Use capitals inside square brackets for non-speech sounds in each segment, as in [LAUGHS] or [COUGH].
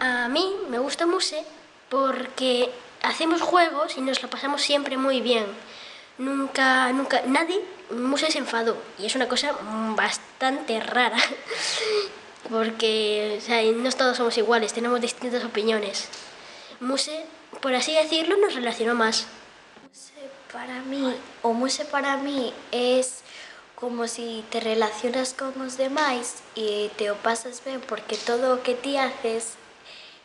A, mí me gusta Muse porque hacemos juegos y nos lo pasamos siempre muy bien. Nunca, nunca, nadie, Muse se enfadó y es una cosa bastante rara [LAUGHS] porque o sea, no todos somos iguales, tenemos distintas opiniones. Muse, por así decirlo, nos relacionó más. Muse para mí, o Muse para mí es como si te relacionas con los demás y te o pasas bien porque todo lo que te haces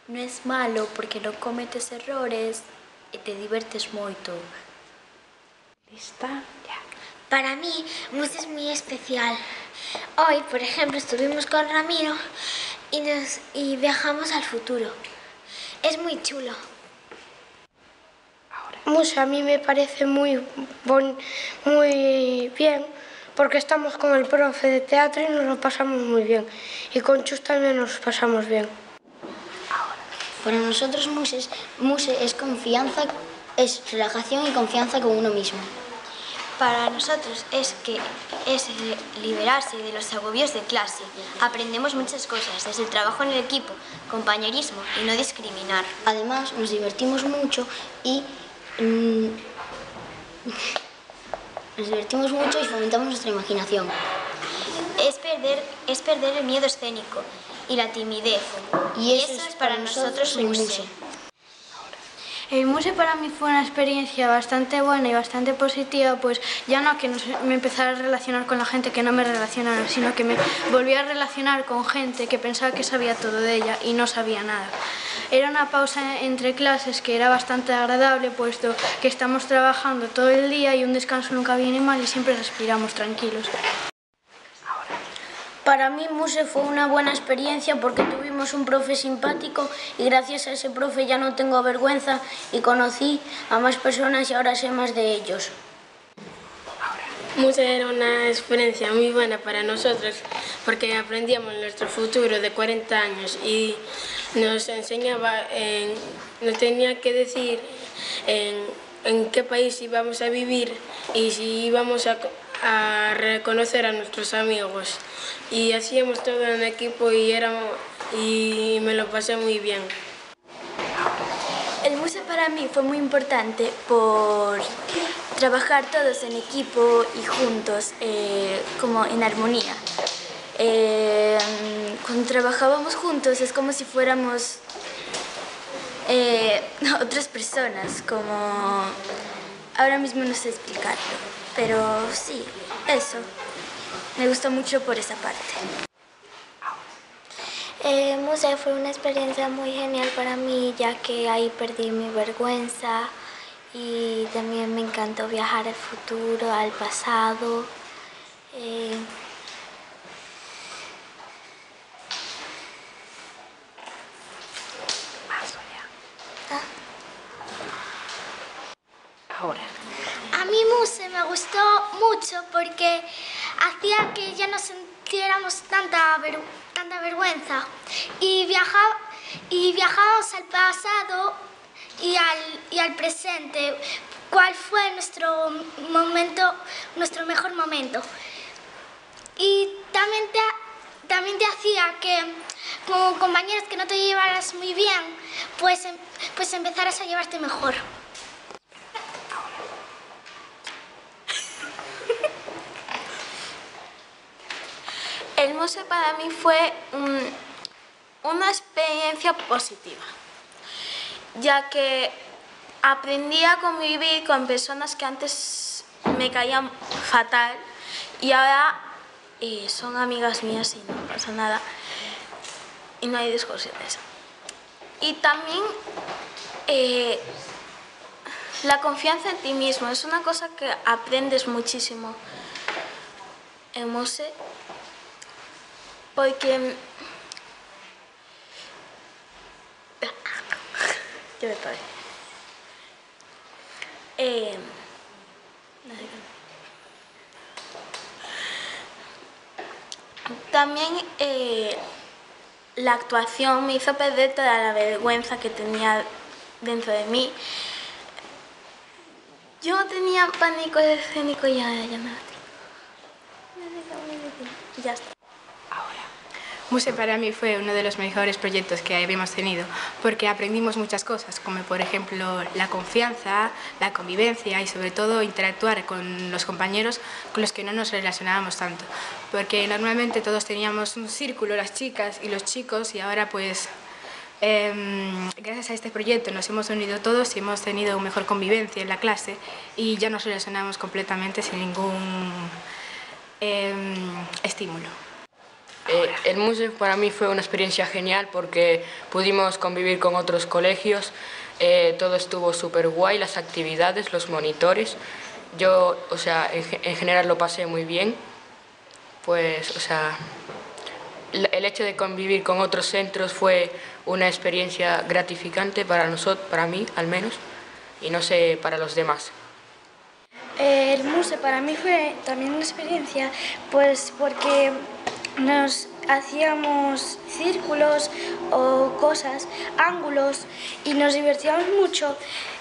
no es malo porque no cometes errores y te divertes mucho. ¿Lista? Ya. Para mí, Muse es muy especial. Hoy, por ejemplo, estuvimos con Ramiro y, nos, y viajamos al futuro. Es muy chulo. Muse a mí me parece muy, bon, muy bien porque estamos con el profe de teatro y nos lo pasamos muy bien. Y con Chus también nos pasamos bien. Para nosotros Muse es, Muse es confianza, es relajación y confianza con uno mismo. Para nosotros es que es liberarse de los agobios de clase. Aprendemos muchas cosas, desde el trabajo en el equipo, compañerismo y no discriminar. Además, nos divertimos mucho y mmm, [LAUGHS] nos divertimos mucho y fomentamos nuestra imaginación. Es perder, es perder el miedo escénico y la timidez. Y eso, eso es para nosotros el Muse. El Muse para mí fue una experiencia bastante buena y bastante positiva, pues ya no que me empezara a relacionar con la gente que no me relacionara, sino que me volví a relacionar con gente que pensaba que sabía todo de ella y no sabía nada. Era una pausa entre clases que era bastante agradable, puesto que estamos trabajando todo el día y un descanso nunca viene mal y siempre respiramos tranquilos. Para mí Muse fue una buena experiencia porque tuvimos un profe simpático y gracias a ese profe ya no tengo vergüenza y conocí a más personas y ahora sé más de ellos. Muse era una experiencia muy buena para nosotros porque aprendíamos nuestro futuro de 40 años y nos enseñaba, en, nos tenía que decir en, en qué país íbamos a vivir y si íbamos a, a reconocer a nuestros amigos y hacíamos todo en equipo y, éramos, y me lo pasé muy bien. El Muse para mí fue muy importante por trabajar todos en equipo y juntos, eh, como en armonía. Eh, cuando trabajábamos juntos es como si fuéramos eh, [LAUGHS] otras personas, como ahora mismo no sé explicarlo, pero sí, eso. Me gustó mucho por esa parte. El museo fue una experiencia muy genial para mí, ya que ahí perdí mi vergüenza y también me encantó viajar al futuro, al pasado. Eh, Ahora. A mí Muse me gustó mucho porque hacía que ya no sintiéramos tanta, ver, tanta vergüenza y, viaja, y viajábamos al pasado y al, y al presente. ¿Cuál fue nuestro momento, nuestro mejor momento? Y también te, también te hacía que como compañeros que no te llevaras muy bien, pues, pues empezaras a llevarte mejor. Muse para mí fue un, una experiencia positiva, ya que aprendí a convivir con personas que antes me caían fatal y ahora eh, son amigas mías y no pasa nada y no hay discusiones. Y también eh, la confianza en ti mismo es una cosa que aprendes muchísimo en Mose porque yo me paré. Eh, también la actuación me hizo perder toda la vergüenza que tenía dentro de mí. Yo tenía pánico escénico y ahora ya no lo tengo. Ya está. Muse para mí fue uno de los mejores proyectos que habíamos tenido porque aprendimos muchas cosas, como por ejemplo la confianza, la convivencia y sobre todo interactuar con los compañeros con los que no nos relacionábamos tanto. Porque normalmente todos teníamos un círculo, las chicas y los chicos, y ahora pues em, gracias a este proyecto nos hemos unido todos y hemos tenido mejor convivencia en la clase y ya nos relacionamos completamente sin ningún em, estímulo. Eh, el museo para mí fue una experiencia genial porque pudimos convivir con otros colegios, eh, todo estuvo súper guay, las actividades, los monitores. Yo, o sea, en, general lo pasé muy bien. Pues, o sea, el hecho de convivir con otros centros fue una experiencia gratificante para nosotros, para mí al menos, y no sé para los demás. El museo para mí fue también una experiencia, pues porque nos hacíamos círculos o cosas, ángulos y nos divertíamos mucho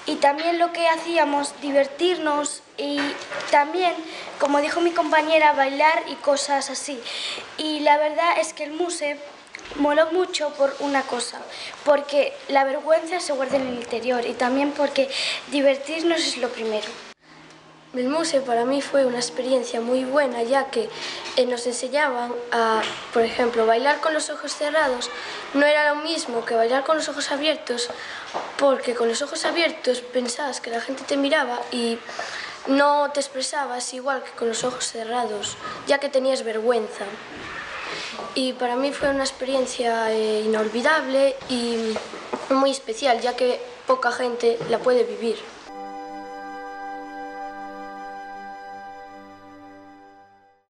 y también lo que hacíamos, divertirnos y también, como dijo mi compañera, bailar y cosas así. Y la verdad es que el muse moló mucho por una cosa, porque la vergüenza se guarda en el interior y también porque divertirnos es lo primero. El museo para mí fue una experiencia muy buena ya que eh, nos enseñaban a, por ejemplo, bailar con los ojos cerrados no era lo mismo que bailar con los ojos abiertos porque con los ojos abiertos pensabas que la gente te miraba y no te expresabas igual que con los ojos cerrados ya que tenías vergüenza. Y para mí fue una experiencia eh, inolvidable y muy especial ya que poca gente la puede vivir.